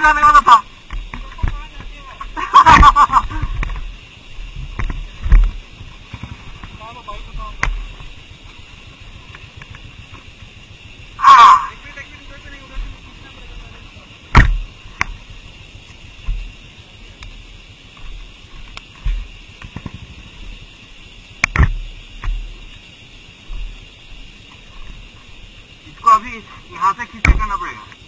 नीचे जाने वाला था इसको अभी यहाँ से खींचे करना पड़ेगा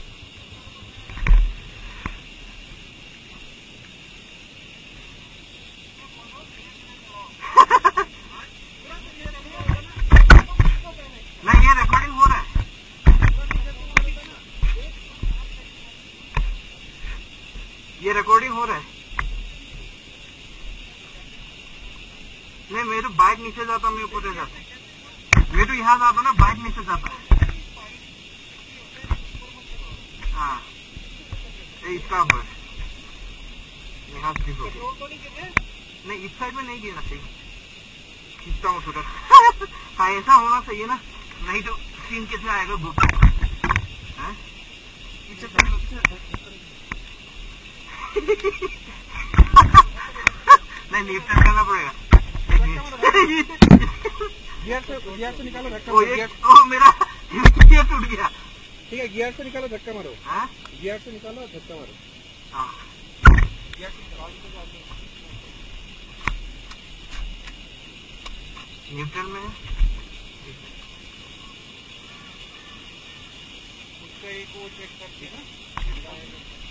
नहीं ये रिकॉर्डिंग हो रहा है ये रिकॉर्डिंग हो रहा है। नहीं मेरे बाइक नीचे जाता मैं ऊपर जाता मेरे यहाँ जाता ना बाइक नीचे जाता हाँ। इसका बस यहाँ स्लिप हो नहीं, इस साइड में नहीं गिरना चाहिए खींचता हूँ थोड़ा हाँ ऐसा होना चाहिए ना, नहीं तो सीन कैसे आएगा बुक हैं? नहीं लिफ्ट करना पड़ेगा गियर से गियर से निकालो धक्का ओ ये गियर ओ मेरा ये टूट गया ठीक है गियर से निकालो धक्का मारो हाँ गियर से निकालो धक्का मारो हाँ गियर से निकालो न्यूट्रल में उसका एक वो चेक करके ना धक्का मारो धक्का मारो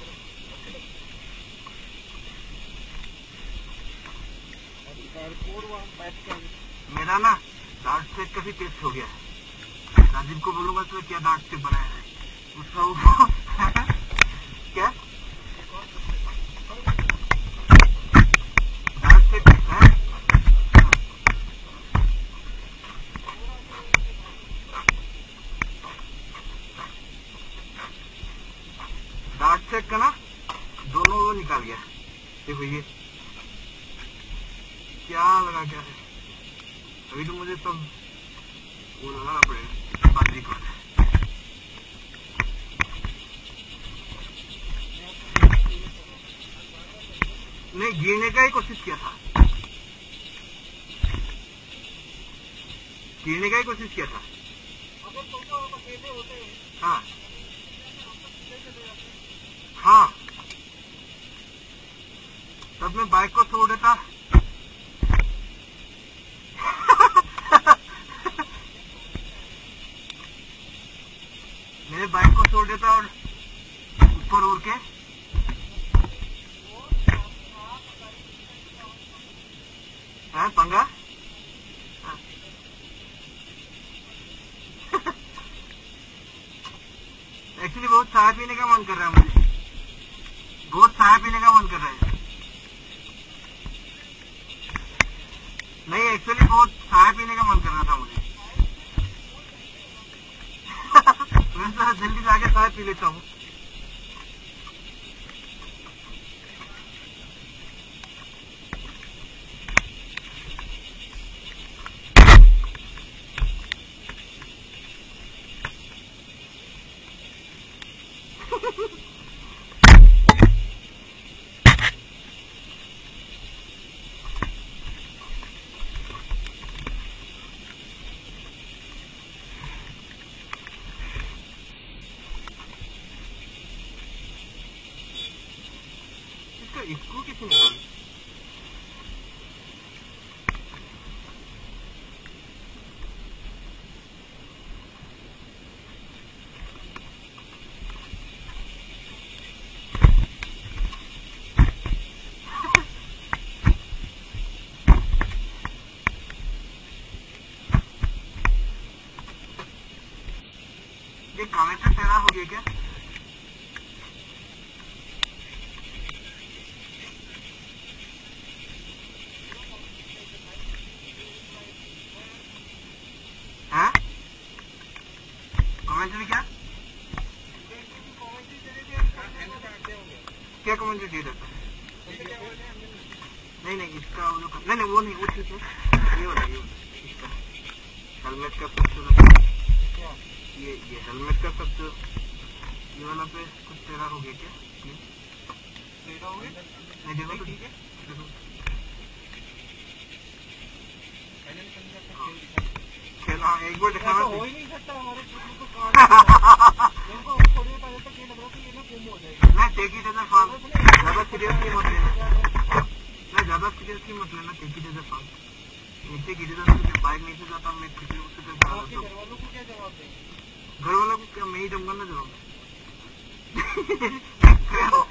मेरा ना डार्क सेट का भी टेस्ट हो गया है। राजीव को बोलूँगा तो क्या डार्ट सेट बनाया है? उसका क्या? डार्ट सेट है? डार्ट सेट का ना दोनों निकाल गया देखो ये। क्या क्या है? अभी तो मुझे तब वो लगाना पड़ेगा बाजरी को नहीं गिरने का ही कोशिश किया था। गिरने का ही कोशिश किया था। हाँ। हाँ। तब मैं बाइक को छोड़ देता मेरे बाइक को छोड़ देता और ऊपर उड़ के हाँ पंगा हाँ। एक्चुअली बहुत चाय पीने का मन कर रहा है मुझे। बहुत चाय पीने का मन कर रहा है। नहीं एक्चुअली बहुत चाय पीने का मन कर रहा था मुझे। मैं जल्दी जाके चाय पी लेता हूँ। इसका स्क्रू किसी निकाली ये कनेक्टर तेरा हो गया क्या? कमेंट्री क्या? क्या कमेंट्री जाता है नहीं नहीं इसका वो नहीं नहीं वो नहीं वो ठीक है। ये वाला ये इसका। हेलमेट का सबसे ये ये हेलमेट का सबसे ये वाला पे कुछ तेरा हो गया क्या? नहीं देखो तो ठीक हाँ। एक बार दिखाना हो ही नहीं सकता हमारे को काट देखो थोड़ी पहले तक ये लग रहा था ये ना गुम हो जाएगा। नहीं take it as a fun ज़्यादा सीरियसली मत लेना। नहीं। ज़्यादा सीरियसली मत लेना take it as a fun नीचे गिरे तो मुझे बाइक नीचे जाता मैं किसी उससे जा आपके रहा घर वालों को क्या जवाब देंगे? घर वालों को क्या मैं ही दूँगा ना जवाब